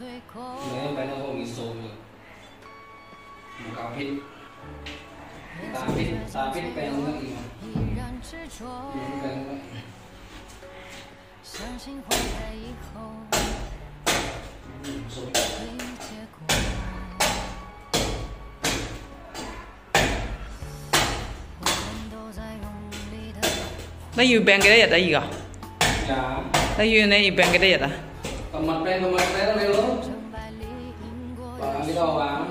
mấy em bé nó hồn số rồi một cao pin ta pin ta pin bé nó ngất gì mà những bé nó nó yêu bên cái đấy là gì cả dạ. nó yêu này yêu bên cái đấy là 怎么拍？怎么拍的了？把他们捞上。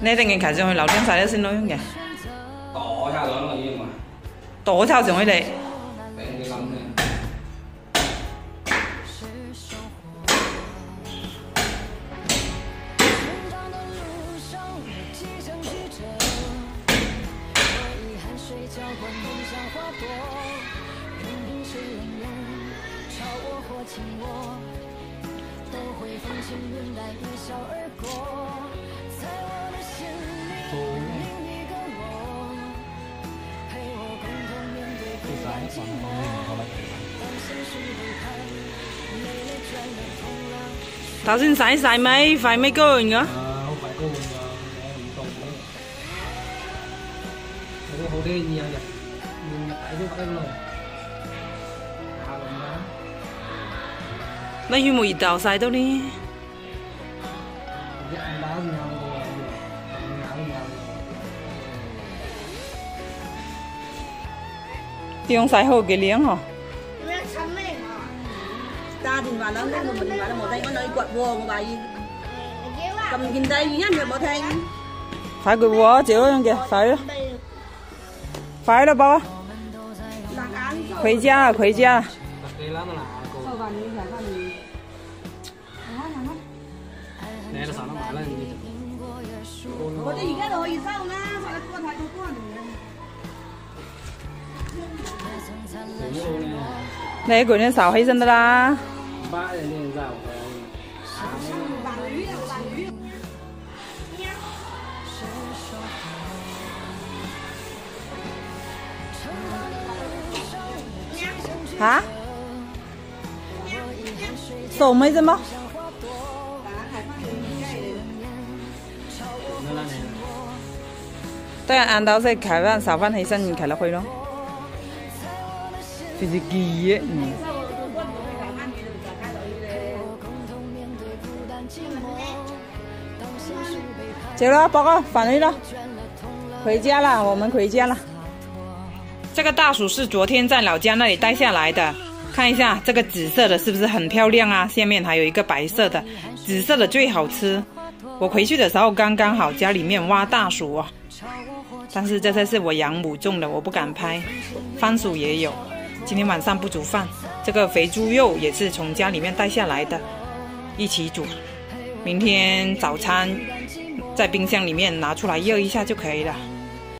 那个干你最近开始去露天晒了，是哪样的？躲车上了，已经嘛。躲车上了嘞。那个干什么做咩？做啥呀？头先洗晒未？快未干个？好另一个，我唔冻咩？好好啲热日。anh báo nhau rồi. Mình ngáo nhau rồi. 用晒好几年嗬。ta điện thoại nó nó một điện thoại nó một tay có nơi quật vô một bài cầm kim tay duy nhất được một thanh 快佢喎，照样嘅，快咯，快咯，宝， làm án 回家，回家。我哋而家就可以收啦，晒的光太多光了。你嗰天收起身的啦。啊，手没怎么。对，按道理开饭烧饭起身开了会咯。就是第一。走了，报告放那里了。回家了，我们回家了。这个大薯是昨天在老家那里带下来的，看一下这个紫色的，是不是很漂亮啊？下面还有一个白色的，紫色的最好吃。我回去的时候刚刚好，家里面挖大薯哦，但是这些是我养母种的，我不敢拍。番薯也有，今天晚上不煮饭，这个肥猪肉也是从家里面带下来的，一起煮。明天早餐在冰箱里面拿出来热一下就可以了。